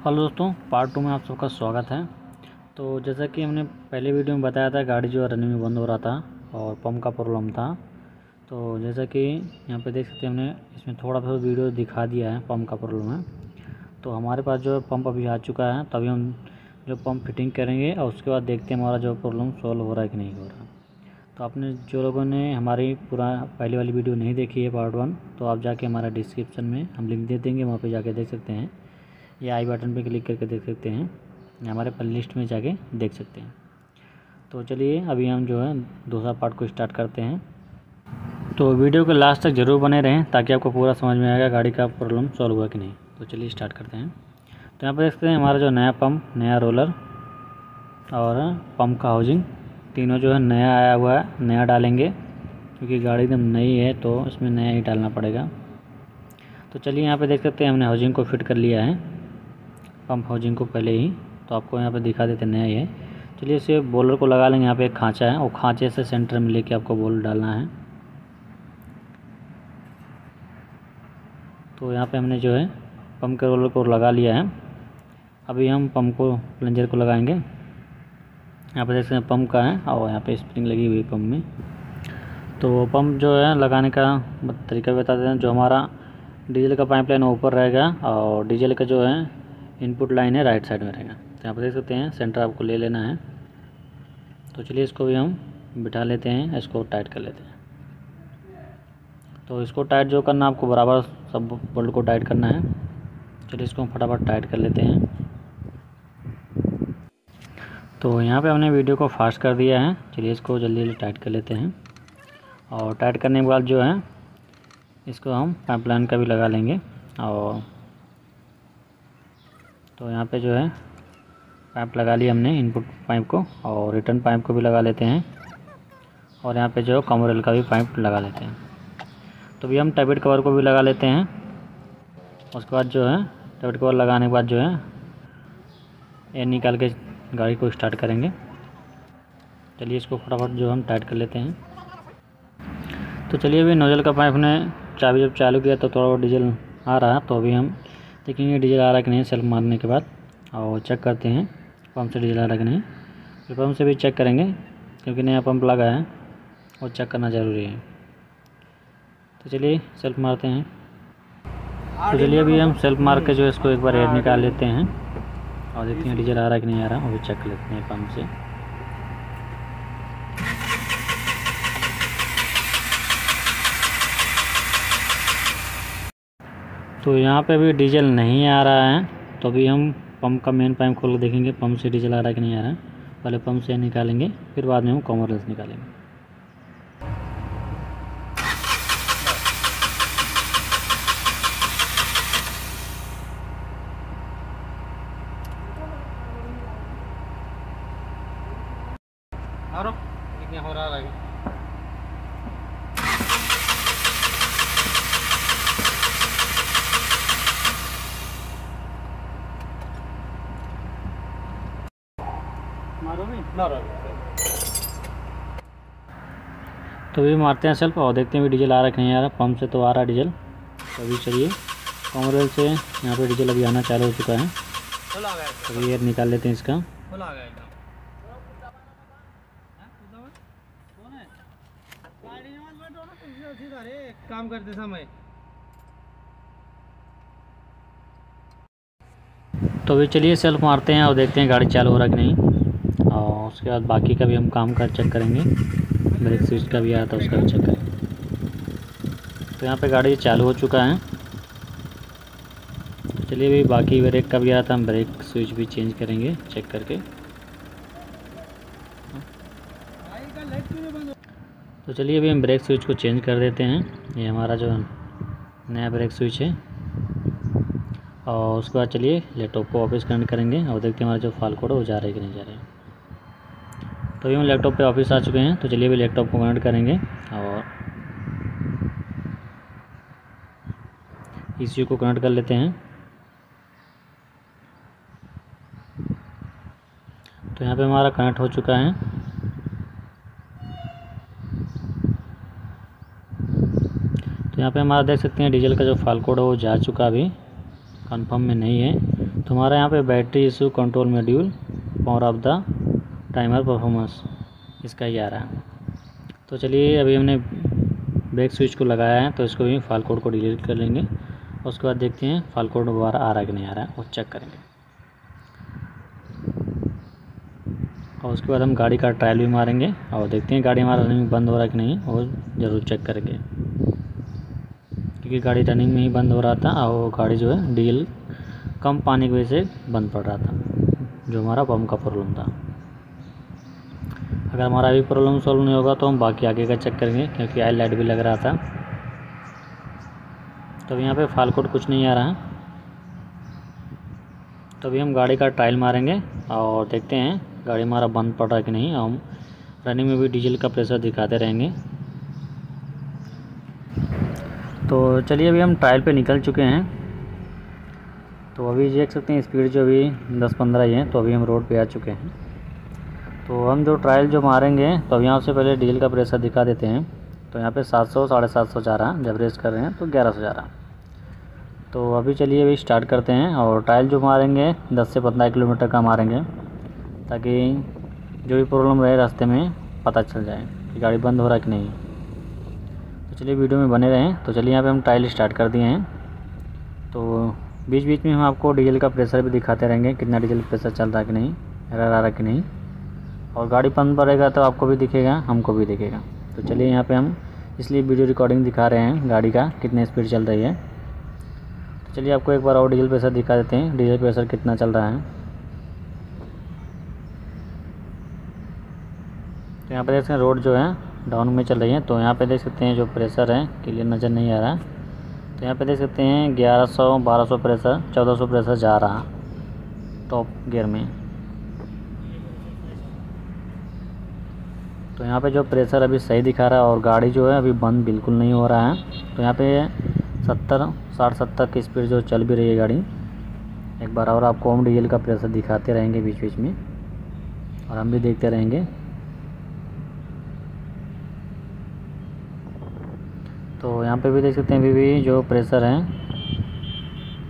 Hello दोस्तों part two में आप सबका स्वागत है। तो जैसा कि हमने पहले वीडियो में बताया था, गाड़ी जो है रनिंग में बंद हो रहा था और पम्प का प्रॉब्लम था। तो जैसा कि यहाँ पे देख सकते हैं हमने, इसमें थोड़ा सा वीडियो दिखा दिया है पम्प का प्रॉब्लम है तो हमारे पास जो है पंप अभी आ चुका है, तभी हम जो पम्प फिटिंग करेंगे और उसके बाद देखते हैं हमारा जो प्रॉब्लम सॉल्व हो रहा है कि नहीं हो रहा। तो आपने जो लोगों ने हमारी पूरा, पहले वाली वीडियो नहीं देखी है पार्ट वन तो आप जाके हमारा डिस्क्रिप्शन में हम लिंक दे देंगे, वहाँ पे जाके देख सकते हैं। या आई बटन पे क्लिक करके देख सकते हैं। या हमारे प्ले लिस्ट में जाके देख सकते हैं। तो चलिए, अभी हम जो है दूसरा पार्ट को स्टार्ट करते हैं। तो वीडियो के लास्ट तक ज़रूर बने रहें ताकि आपको पूरा समझ में आएगा गाड़ी का प्रॉब्लम सॉल्व हुआ कि नहीं। तो चलिए स्टार्ट करते हैं। तो यहाँ पर देख सकते हैं हमारा जो नया पम्प, नया रोलर और पम्प का हाउजिंग तीनों जो है नया आया हुआ है, नया डालेंगे। क्योंकि गाड़ी एकदम नई है तो इसमें नया ही डालना पड़ेगा। तो चलिए यहाँ पे देख सकते हैं हमने हाउजिंग को फिट कर लिया है। पंप हाउजिंग को पहले ही तो आपको यहाँ पे दिखा देते नया ही है चलिए इसे बोलर को लगा लेंगे, यहाँ पे एक खांचा है, और खांचे से सेंटर में लेके आपको बोल डालना है। तो यहाँ पे हमने जो है पंप के रोलर को लगा लिया है। अभी हम पंप को प्लेंजर को लगाएँगे। यहाँ पे देख सकते हैं पंप का है, और यहाँ पे स्प्रिंग लगी हुई पंप में। तो पंप जो है, लगाने का तरीका बता देते हैं। जो हमारा डीजल का पाइपलाइन ऊपर रहेगा, और डीजल का जो है इनपुट लाइन है, राइट साइड में रहेगा। तो यहाँ पर देख सकते हैं, सेंटर आपको ले लेना है। तो चलिए इसको भी हम बिठा लेते हैं, इसको टाइट कर लेते हैं। तो इसको टाइट जो करना, आपको बराबर सब बोल्ट को टाइट करना है। चलिए इसको हम फटाफट टाइट कर लेते हैं। तो यहाँ पे हमने वीडियो को फास्ट कर दिया है। चलिए इसको जल्दी जल्दी टाइट कर लेते हैं। और टाइट करने के बाद जो है, इसको हम पाइपलाइन का भी लगा लेंगे। और तो यहाँ पे जो है पाइप लगा लिया हमने इनपुट पाइप को और रिटर्न पाइप को भी लगा लेते हैं। और यहाँ पे जो है कमरेल का भी पाइप लगा लेते हैं। तो भी हम टैबलेट कवर को भी लगा लेते हैं। उसके बाद जो है टैबलेट कवर लगाने के बाद जो है एयर निकाल के गाड़ी को स्टार्ट करेंगे। चलिए इसको फटाफट जो हम टाइट कर लेते हैं। तो चलिए अभी नोजल का पाइप ने चाबी जब चालू किया तो थोड़ा डीजल आ रहा तो अभी हम देखेंगे डीजल आ रहा है कि नहीं सेल्फ मारने के बाद। और चेक करते हैं पम्प से डीजल आ रहा है कि नहीं। फिर पंप से भी चेक करेंगे क्योंकि नया पम्प लगा है और चेक करना ज़रूरी है। तो चलिए सेल्फ मारते हैं। तो चलिए अभी हम सेल्फ मार के जो इसको एक बार एयर निकाल लेते हैं। और देखते हैं डीजल आ रहा है कि नहीं आ रहा वो भी चेक लेते हैं पम्प से। तो यहाँ पे अभी डीजल नहीं आ रहा है। तो अभी हम पंप का मेन पाइप खोल देखेंगे, पंप से डीजल आ रहा है कि नहीं आ रहा है। पहले पंप से निकालेंगे, फिर बाद में हम कॉमर निकालेंगे। भी तो अभी मारते हैं सेल्फ और देखते हैं भी डीजल आ रहा है नहीं आ रहा। पंप से तो आ रहा है डीजल। तो अभी चलिए कॉमरेल से यहाँ पे डीजल अभी आना चालू हो चुका है. अभी एयर निकाल लेते हैं इसका। काम करते समय। तो अभी चलिए सेल्फ मारते हैं और देखते हैं गाड़ी चालू हो रहा कि नहीं। और उसके बाद बाकी का भी हम काम कर चेक करेंगे। ब्रेक स्विच का भी आया था, उसका भी चेक करेंगे। तो यहाँ पे गाड़ी चालू हो चुका है। तो चलिए अभी बाकी ब्रेक का भी आया था, हम ब्रेक स्विच भी चेंज करेंगे चेक करके। तो चलिए अभी हम ब्रेक स्विच को चेंज कर देते हैं। ये हमारा जो नया ब्रेक स्विच है। और उसके बाद चलिए लैपटॉप को ऑफ़िस कनेक्ट करेंगे और देखते हैं हमारा जो फाल कोड है, वो जा रहा है कि नहीं जा रहा है। तो हम लैपटॉप पे ऑफ़िस आ चुके हैं तो चलिए अभी लैपटॉप को कनेक्ट करेंगे और ई को कनेक्ट कर लेते हैं। तो यहाँ पे हमारा कनेक्ट हो चुका है। तो यहाँ पे हमारा देख सकते हैं डीजल का जो फाल कोड है, वो जा चुका अभी। कंफर्म में नहीं है। तो हमारा यहाँ पे battery issue control module power of the timer performance इसका ही आ रहा है तो चलिए, अभी हमने बैक स्विच को लगाया है तो इसको भी फाल कोड को डिलीट कर लेंगे। उसके बाद देखते हैं फाल कोड दोबारा आ रहा है कि नहीं आ रहा है, वो चेक करेंगे। और उसके बाद हम गाड़ी का ट्रायल भी मारेंगे, और देखते हैं गाड़ी हमारा रनिंग बंद हो रहा है कि नहीं, वो ज़रूर चेक करेंगे। क्योंकि गाड़ी रनिंग में ही बंद हो रहा था, और गाड़ी जो है, डीजल कम पानी की वजह से बंद पड़ रहा था, जो हमारा पम्प का प्रॉब्लम था। अगर हमारा अभी प्रॉब्लम सॉल्व नहीं होगा तो हम बाकी आगे का चेक करेंगे, क्योंकि आई लाइट भी लग रहा था। तो यहाँ पे फाल कोड कुछ नहीं आ रहा। है तो अभी हम गाड़ी का ट्रायल मारेंगे और देखते हैं गाड़ी हमारा बंद पड़ रहा है कि नहीं। हम रनिंग में भी डीजल का प्रेशर दिखाते रहेंगे। तो चलिए अभी हम ट्रायल पे निकल चुके हैं। तो अभी देख सकते हैं स्पीड जो अभी 10-15 ही है तो अभी हम रोड पे आ चुके हैं। तो हम जो ट्रायल जो मारेंगे तो अब यहाँ से पहले डीजल का प्रेशर दिखा देते हैं। तो यहाँ पे 700 सौ, साढ़े सात सौ जा रहा, जब रेस कर रहे हैं तो 1100 जा रहा। तो अभी चलिए अभी स्टार्ट करते हैं और ट्रायल जो मारेंगे 10 से 15 किलोमीटर का मारेंगे, ताकि जो भी प्रॉब्लम रहे रास्ते में, पता चल जाए कि गाड़ी बंद हो रहा है कि नहीं। तो चलिए वीडियो में बने रहें। तो चलिए यहाँ पर हम ट्रायल स्टार्ट कर दिए हैं। तो बीच बीच में हम आपको डीजल का प्रेशर भी दिखाते रहेंगे, कितना डीजल प्रेशर चल रहा है कि नहीं आ रहा कि नहीं। और गाड़ी बंद पड़ेगा तो आपको भी दिखेगा, हमको भी दिखेगा। तो चलिए यहाँ पे हम इसलिए वीडियो रिकॉर्डिंग दिखा रहे हैं गाड़ी का, कितनी स्पीड चल रही है। तो चलिए आपको एक बार और डीजल प्रेशर दिखा देते हैं डीजल प्रेशर कितना चल रहा है। तो यहाँ पर देख सकते हैं रोड जो है डाउन में चल रही है। तो यहाँ पे देख सकते हैं, जो प्रेशर है क्लियर नज़र नहीं आ रहा। तो यहाँ पे देख सकते हैं 1100 1200 प्रेशर 1400 प्रेशर जा रहा टॉप गियर में। तो यहाँ पे जो प्रेशर अभी सही दिखा रहा है और गाड़ी जो है अभी बंद बिल्कुल नहीं हो रहा है। तो यहाँ पे सत्तर, साठ, सत्तर की स्पीड जो चल भी रही है गाड़ी। एक बार और आपको होम डीजल का प्रेशर दिखाते रहेंगे बीच बीच में और हम भी देखते रहेंगे। तो यहाँ पे भी देख सकते हैं, अभी भी जो प्रेशर है,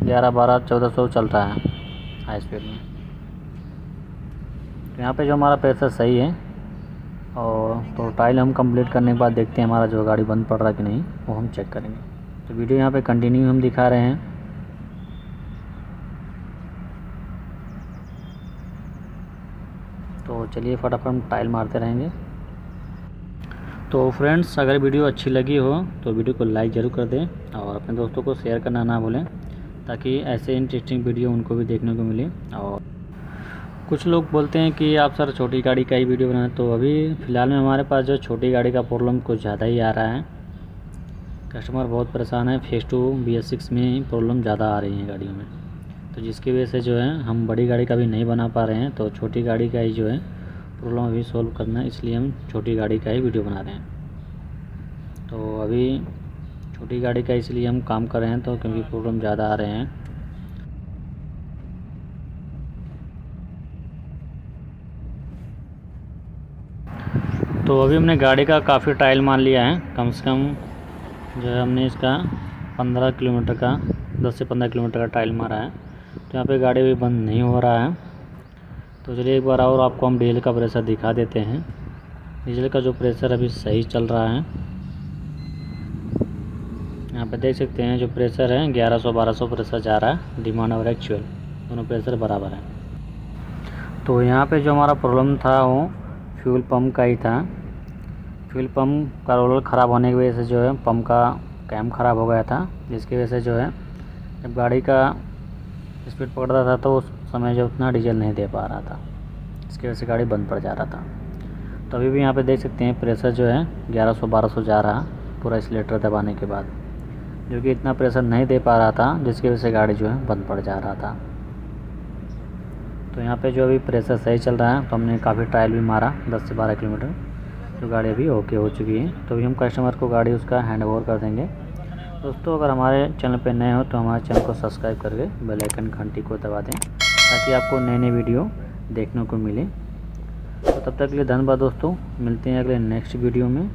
ग्यारह, बारह, चौदह सौ चल रहा है हाई स्पीड में। तो यहाँ पे जो हमारा प्रेशर सही है और तो ट्रायल हम कंप्लीट करने के बाद देखते हैं हमारा जो गाड़ी बंद पड़ रहा है कि नहीं, वो हम चेक करेंगे। तो वीडियो यहाँ पे कंटिन्यू हम दिखा रहे हैं। तो चलिए फटाफट हम ट्रायल मारते रहेंगे। तो फ्रेंड्स अगर वीडियो अच्छी लगी हो तो वीडियो को लाइक ज़रूर कर दें और अपने दोस्तों को शेयर करना ना भूलें, ताकि ऐसे इंटरेस्टिंग वीडियो उनको भी देखने को मिले और कुछ लोग बोलते हैं कि आप सर छोटी गाड़ी का ही वीडियो बनाएँ तो अभी फ़िलहाल में हमारे पास जो छोटी गाड़ी का प्रॉब्लम कुछ ज़्यादा ही आ रहा है। कस्टमर बहुत परेशान है phase two B S six में प्रॉब्लम ज़्यादा आ रही है गाड़ियों में। तो जिसकी वजह से जो है, हम बड़ी गाड़ी का भी नहीं बना पा रहे हैं तो छोटी गाड़ी का ही जो है प्रॉब्लम अभी सॉल्व करना है, इसलिए हम छोटी गाड़ी का ही वीडियो बना रहे हैं। तो अभी छोटी गाड़ी का इसलिए हम काम कर रहे हैं तो क्योंकि प्रॉब्लम ज़्यादा आ रहे हैं। तो अभी हमने गाड़ी का काफ़ी ट्रायल मान लिया है। कम से कम जो है हमने इसका पंद्रह किलोमीटर का, दस से पंद्रह किलोमीटर का ट्रायल मारा है। तो यहाँ पे गाड़ी अभी बंद नहीं हो रहा है। तो चलिए एक बार और आपको हम डीजल का प्रेशर दिखा देते हैं। डीजल का जो प्रेशर अभी सही चल रहा है, यहाँ पे देख सकते हैं जो प्रेशर है 1100-1200 प्रेशर जा रहा है। डिमांड और एक्चुअल दोनों प्रेशर बराबर है। तो यहाँ पे जो हमारा प्रॉब्लम था, वो फ्यूल पम्प का ही था। फ्यूल पम्प का रोलर ख़राब होने की वजह से जो है पम्प का कैम ख़राब हो गया था, जिसकी वजह से जो है जब गाड़ी का स्पीड पकड़ रहा था तो उस समय जो उतना डीजल नहीं दे पा रहा था इसकी वजह से गाड़ी बंद पड़ जा रहा था। तो अभी भी यहाँ पे देख सकते हैं प्रेशर जो है 1100-1200 जा रहा पूरा इसलेटर दबाने के बाद, जो कि इतना प्रेशर नहीं दे पा रहा था, जिसकी वजह से गाड़ी जो है बंद पड़ जा रहा था। तो यहाँ पे जो अभी प्रेशर सही चल रहा है तो हमने काफ़ी ट्रायल भी मारा 10 से 12 किलोमीटर। तो गाड़ी अभी ओके हो चुकी है तो अभी हम कस्टमर को गाड़ी उसका हैंड ओवर कर देंगे। दोस्तों, अगर हमारे चैनल पर नए हो तो हमारे चैनल को सब्सक्राइब करके बेल आइकन घंटी को दबा दें, ताकि आपको नए नए वीडियो देखने को मिले। तो तब तक के लिए धन्यवाद दोस्तों, मिलते हैं अगले नेक्स्ट वीडियो में।